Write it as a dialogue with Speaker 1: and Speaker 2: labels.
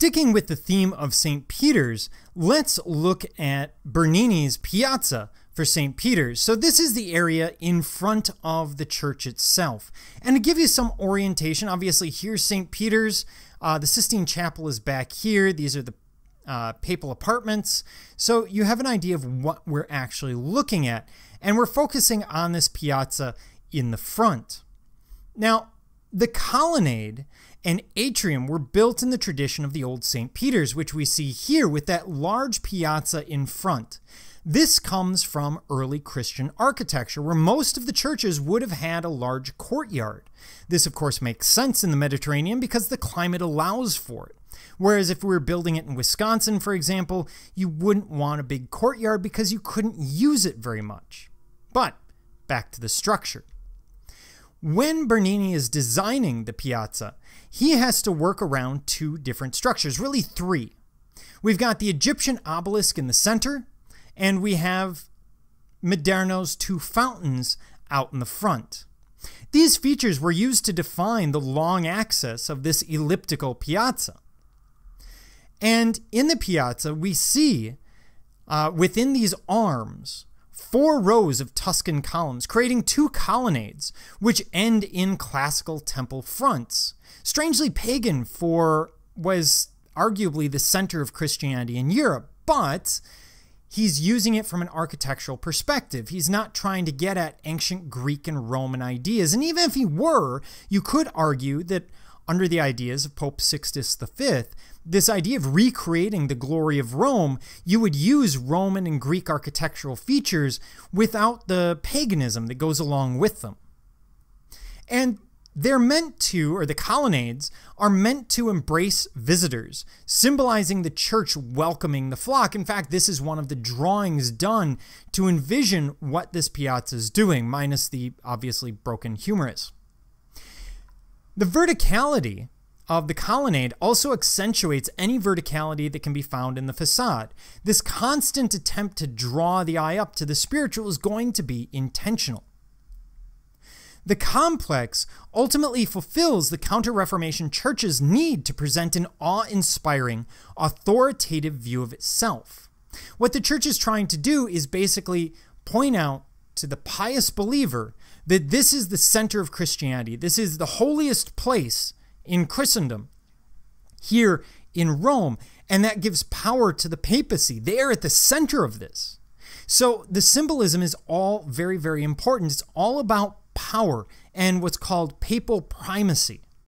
Speaker 1: Sticking with the theme of St. Peter's, let's look at Bernini's Piazza for St. Peter's. So, this is the area in front of the church itself. And to give you some orientation, obviously, here's St. Peter's. Uh, the Sistine Chapel is back here. These are the uh, papal apartments. So, you have an idea of what we're actually looking at. And we're focusing on this piazza in the front. Now, the colonnade and atrium were built in the tradition of the old St. Peter's, which we see here with that large piazza in front. This comes from early Christian architecture, where most of the churches would have had a large courtyard. This, of course, makes sense in the Mediterranean because the climate allows for it. Whereas if we were building it in Wisconsin, for example, you wouldn't want a big courtyard because you couldn't use it very much. But back to the structure. When Bernini is designing the piazza, he has to work around two different structures, really three. We've got the Egyptian obelisk in the center, and we have Maderno's two fountains out in the front. These features were used to define the long axis of this elliptical piazza. And in the piazza, we see uh, within these arms four rows of Tuscan columns, creating two colonnades, which end in classical temple fronts. Strangely pagan for was arguably the center of Christianity in Europe, but he's using it from an architectural perspective. He's not trying to get at ancient Greek and Roman ideas. And even if he were, you could argue that under the ideas of Pope Sixtus V, this idea of recreating the glory of Rome, you would use Roman and Greek architectural features without the paganism that goes along with them. And they're meant to, or the colonnades are meant to embrace visitors, symbolizing the church welcoming the flock. In fact, this is one of the drawings done to envision what this piazza is doing, minus the obviously broken humerus. The verticality of the colonnade also accentuates any verticality that can be found in the facade. This constant attempt to draw the eye up to the spiritual is going to be intentional. The complex ultimately fulfills the Counter Reformation Church's need to present an awe inspiring, authoritative view of itself. What the church is trying to do is basically point out to the pious believer that this is the center of Christianity, this is the holiest place in Christendom, here in Rome, and that gives power to the papacy. They're at the center of this. So the symbolism is all very, very important. It's all about power and what's called papal primacy.